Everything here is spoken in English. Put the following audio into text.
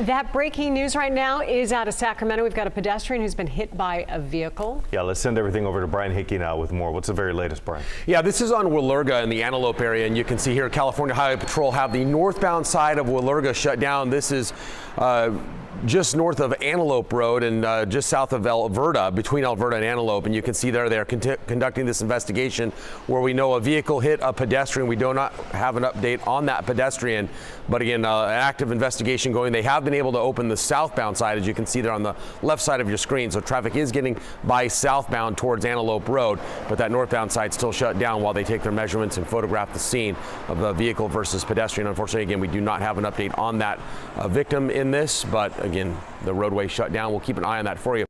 That breaking news right now is out of Sacramento. We've got a pedestrian who's been hit by a vehicle. Yeah, let's send everything over to Brian Hickey now with more. What's the very latest, Brian? Yeah, this is on Walerga in the Antelope area, and you can see here California Highway Patrol have the northbound side of Walerga shut down. This is uh, just north of Antelope Road and uh, just south of Elverta, between Elverta and Antelope. And you can see there they're conducting this investigation where we know a vehicle hit a pedestrian. We do not have an update on that pedestrian, but again, uh, an active investigation going. They have been able to open the southbound side, as you can see there on the left side of your screen. So traffic is getting by southbound towards Antelope Road, but that northbound side still shut down while they take their measurements and photograph the scene of the vehicle versus pedestrian. Unfortunately, again, we do not have an update on that uh, victim in this, but again, the roadway shut down. We'll keep an eye on that for you.